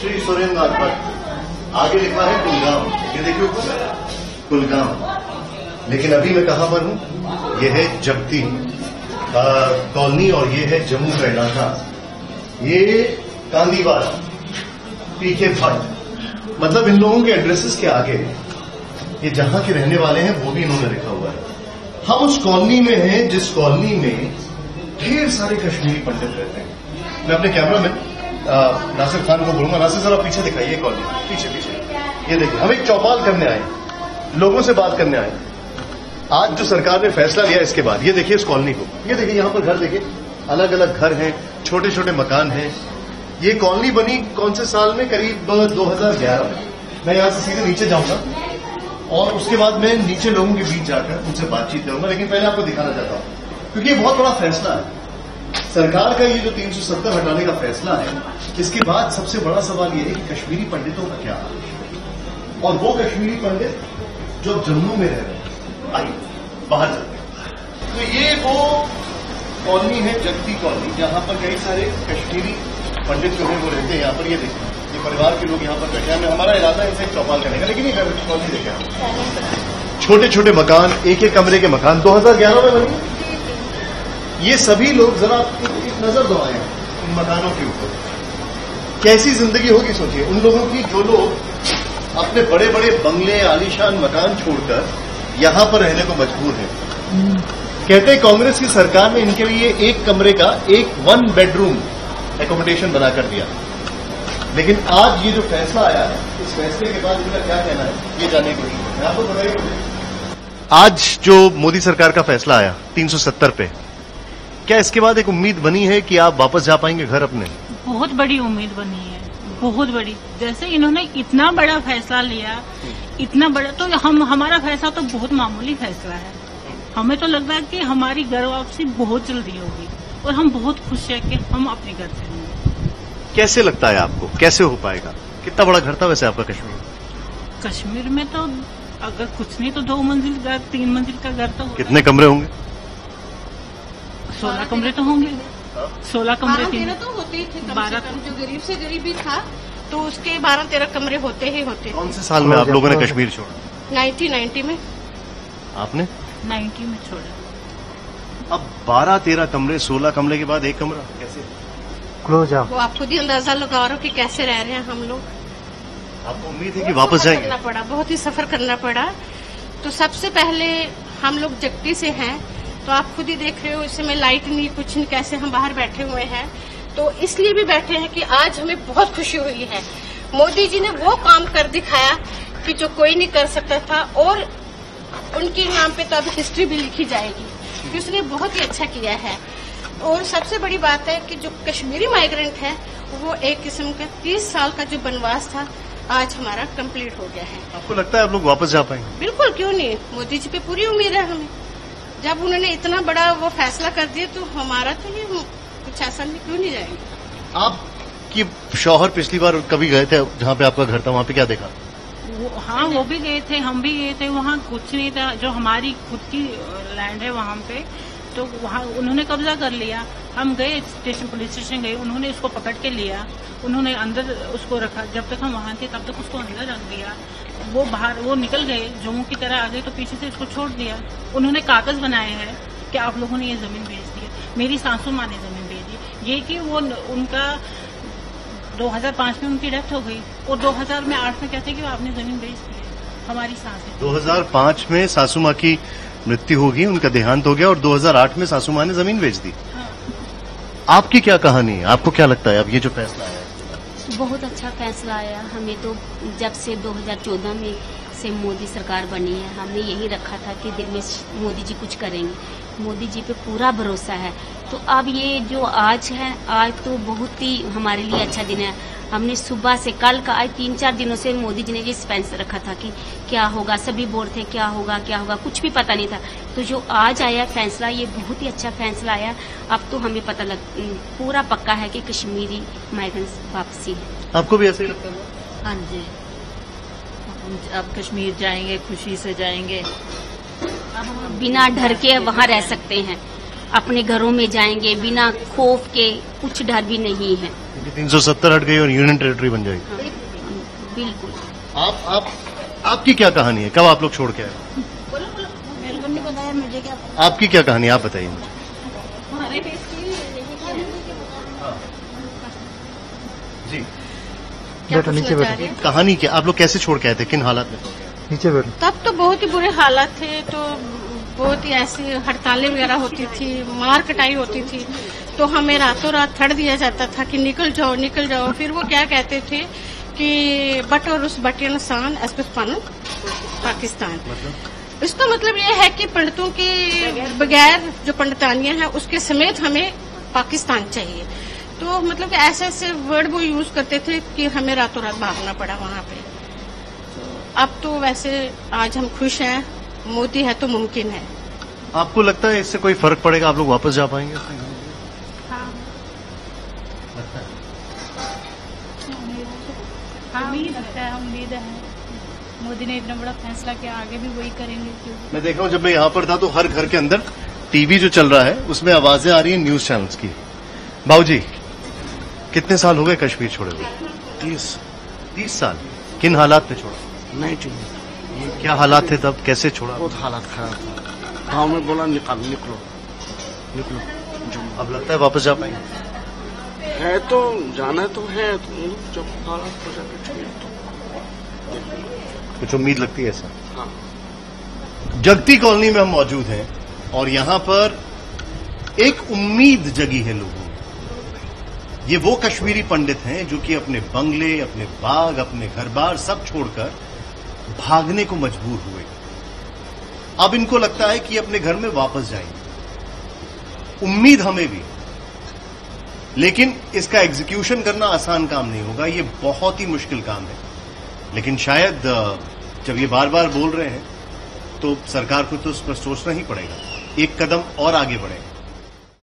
श्री सुरेंद्र भट्ट आगे लिखा है कुलगांव। ये देखिए ऊपर। कुलगांव। लेकिन अभी मैं कहाँ पर हूँ? ये है जगती कॉलोनी और ये है जम्मू का इलाका। ये कांदीवाला पीके भट्ट मतलब इन लोगों के एड्रेसेस के आगे। ये जहाँ के रहने वाले हैं, वो भी इन्होंने लिखा हुआ है। हम उस कॉलोनी में हैं जिस कॉलोनी में ढेर सारे कश्मीरी पंडित रहते हैं। मैं अपने कैमरा में नासिर खान को बोलूँगा। नासिर जरा पीछे दिखाइए कॉलोनी पीछे पीछे। ये देखिए, हम एक चौपाल करने आए। लोगों से बात करने आए। आज जो सरकार ने फैसला लिया इसके बाद, ये देखिए इस कॉलोनी को। ये देखिए, यहाँ पर घर देखिए। अलग अलग घर हैं छोटे छोटे मकान हैं। ये कॉलोनी बनी कौन से साल में? करीब दो हज़ार ग्यारह में। मैं यहाँ से सीधे नीचे जाऊँगा। और उसके बाद मैं नीचे लोगों के बीच जाकर उनसे बातचीत करूँगा। लेकिन पहले आपको दिखाना चाहता हूँ। क्योंकि ये बहुत बड़ा फैसला है। सरकार का ये जो 370 हटाने का फैसला है इसके बाद सबसे बड़ा सवाल ये है कि कश्मीरी पंडितों का क्या हाल और वो कश्मीरी पंडित जो जम्मू में रह रहे हैं आइए बाहर चलते हैं। तो ये वो कॉलोनी है जगती कॉलोनी जहाँ पर कई सारे कश्मीरी पंडित जो है वो रहते हैं। यहाँ पर ये देखिए ये परिवार के लोग यहाँ पर बैठे हैं। हमारा इरादा है इसे चौपाल करने का लेकिन ये कॉलोनी देखे छोटे छोटे मकान एक एक कमरे के मकान 2011 में बने। ये सभी लोग जरा एक नज़र दौड़ाए इन मकानों के ऊपर। कैसी ज़िंदगी होगी सोचिए। उन लोगों की जो लोग अपने बड़े बड़े बंगले, आलिशान मकान छोड़कर यहाँ पर रहने को मजबूर हैं। कहते हैं, कांग्रेस की सरकार ने इनके लिए एक कमरे का एक वन बेडरूम एकोमोडेशन बनाकर दिया। लेकिन आज ये जो फैसला आया है, इस फैसले के बाद इनका क्या कहना है, ये जानने को मैं आपको बताइए आज जो मोदी सरकार का फैसला आया 370 पे क्या इसके बाद एक उम्मीद बनी है कि आप वापस जा पाएँगे घर अपने? बहुत बड़ी उम्मीद बनी है बहुत बड़ी। जैसे इन्होंने इतना बड़ा फैसला लिया इतना बड़ा तो हम हमारा फैसला तो बहुत मामूली फैसला है। हमें तो लगता है कि हमारी घर वापसी बहुत जल्दी होगी और हम बहुत खुश है कि हम अपने घर जाएँगे कैसे लगता है आपको? कैसे हो पाएगा? कितना बड़ा घर था वैसे आपका कश्मीर? कश्मीर में तो अगर कुछ नहीं तो दो मंजिल घर तीन मंजिल का घर तो कितने कमरे होंगे? सोलह कमरे तो होंगे। सोलह कमरे तेरह तो होते ही थे बारह जो गरीब से गरीब भी था तो उसके बारह तेरह कमरे होते ही होते कौन से साल में आप लोगों ने कश्मीर छोड़ा? नाइनटीन नाइन्टी में। आपने? नाइन्टी में छोड़ा। अब 12 13 कमरे 16 कमरे के बाद एक कमरा कैसे? क्लोज आप वो आप खुद ही अंदाज़ा लगा रहे हो कि कैसे रह रहे हैं हम लोग। आपको उम्मीद है कि वापस जाएँगे? करना पड़ा बहुत ही सफ़र करना पड़ा। तो सबसे पहले हम लोग जगती से हैं तो आप खुद ही देख रहे हो इस समय लाइट नहीं कुछ नहीं कैसे हम बाहर बैठे हुए हैं। तो इसलिए भी बैठे हैं कि आज हमें बहुत खुशी हुई है। मोदी जी ने वो काम कर दिखाया कि जो कोई नहीं कर सकता था और उनके नाम पे तो अभी हिस्ट्री भी लिखी जाएगी कि उसने बहुत ही अच्छा किया है। और सबसे बड़ी बात है कि जो कश्मीरी माइग्रेंट है वो एक किस्म का तीस साल का जो बनवास था आज हमारा कंप्लीट हो गया है। आपको लगता है आप लोग वापस जा पाएँगे? बिल्कुल क्यों नहीं? मोदी जी पे पूरी उम्मीद है हमें। जब उन्होंने इतना बड़ा वो फैसला कर दिया तो हमारा तो ये कुछ ऐसा नहीं क्यों नहीं जाएँगे? आपकी शौहर पिछली बार कभी गए थे जहाँ पे आपका घर था वहाँ पे क्या देखा? वो हाँ वो भी गए थे हम भी गए थे वहाँ कुछ नहीं था जो हमारी खुद की लैंड है वहाँ पे तो वहाँ उन्होंने कब्जा कर लिया। हम गए स्टेशन पुलिस स्टेशन गए उन्होंने उसको पकड़ के लिया उन्होंने अंदर उसको रखा जब तक हम वहाँ थे तब तक उसको अंदर रख दिया। वो बाहर वो निकल गए जम्मू की तरह आ गए तो पीछे से उसको छोड़ दिया। उन्होंने कागज़ बनाए हैं कि आप लोगों ने ये ज़मीन भेज दी है। मेरी सासू माँ ने ज़मीन बेच दी। ये कि वो उनका 2005 में उनकी डेथ हो गई और 2000 में आठ में कहते कि आपने ज़मीन बेच दी है। हमारी सांस है। 2005 में सासू माँ की मृत्यु होगी उनका देहांत हो गया और 2008 में सासू माँ ने ज़मीन बेच दी। हाँ। आपकी क्या कहानी है? आपको क्या लगता है अब ये जो फैसला है बहुत अच्छा फैसला आया। हमें तो जब से 2014 में से मोदी सरकार बनी है, हमने यही रखा था कि दिल में मोदी जी कुछ करेंगे। मोदी जी पे पूरा भरोसा है। तो अब ये जो आज है, आज तो बहुत ही हमारे लिए अच्छा दिन है। हमने सुबह से कल का आज तीन चार दिनों से मोदी जी ने ये स्पेंस रखा था कि क्या होगा सभी बोल थे क्या होगा क्या होगा कुछ भी पता नहीं था। तो जो आज आया फैसला ये बहुत ही अच्छा फैसला आया। अब तो हमें पता लग पूरा पक्का है कि कश्मीरी माइग्रेंट्स वापसी है। आपको भी ऐसा ही लगता है? हाँ जी। हम अब कश्मीर जाएँगे खुशी से जाएँगे। अब हम बिना डर के वहाँ रह सकते हैं। अपने घरों में जाएँगे बिना खौफ के कुछ डर भी नहीं है। तीन सौ सत्तर हट गई और यूनियन टेरिटरी बन जाएगी। बिल्कुल। आप आप आपकी क्या कहानी है? कब आप लोग छोड़ के आए? आपकी क्या कहानी आप बताइए मुझे। जी। क्या पूछना चाह कहानी क्या? आप लोग कैसे छोड़ के आए थे? किन हालात में? नीचे बैठो। तब तो बहुत ही बुरे हालात थे तो बहुत ही ऐसी हड़तालें वगैरह होती थी मार कटाई होती थी। तो हमें रातों रात थड़ दिया जाता था कि निकल जाओ निकल जाओ। फिर वो क्या कहते थे कि बट और उस बटियन सान एसपन पाकिस्तान। इसका मतलब ये है कि पंडितों के बगैर जो पंडितानियाँ हैं उसके समेत हमें पाकिस्तान चाहिए। तो मतलब ऐसे ऐसे वर्ड वो यूज़ करते थे कि हमें रातों रात भागना पड़ा वहाँ पे। तो अब तो वैसे आज हम खुश हैं। मोदी है तो मुमकिन है। आपको लगता है इससे कोई फ़र्क पड़ेगा? आप लोग वापस जा पाएँगे? हाँ। उम्मीद है मोदी ने इतना बड़ा फैसला किया आगे भी वही करेंगे क्योंकि मैं देख रहा हूँ जब मैं यहाँ पर था तो हर घर के अंदर टीवी जो चल रहा है उसमें आवाज़ें आ रही हैं न्यूज़ चैनल्स की। बाबूजी कितने साल हो गए कश्मीर छोड़े हुए? तीस तीस साल। किन हालात में छोड़ा? नाइनटीन क्या हालात थे तब? कैसे छोड़ा? बहुत हालात खराब था। गाँव में बोला निकाल निकलो। निकलो। अब लगता है वापस जा पाएँगे। है तो जाना तो है तो जब हालत हो जाए तो कुछ उम्मीद लगती है ऐसा? हाँ। जगती कॉलोनी में हम मौजूद हैं और यहाँ पर एक उम्मीद जगी है लोगों ये वो कश्मीरी पंडित हैं जो कि अपने बंगले अपने बाग अपने घर बार सब छोड़कर भागने को मजबूर हुए। अब इनको लगता है कि अपने घर में वापस जाएँगे। उम्मीद हमें भी। लेकिन इसका एग्जीक्यूशन करना आसान काम नहीं होगा, ये बहुत ही मुश्किल काम है। लेकिन शायद जब ये बार बार बोल रहे हैं तो सरकार को तो उस पर सोचना ही पड़ेगा। एक कदम और आगे बढ़े।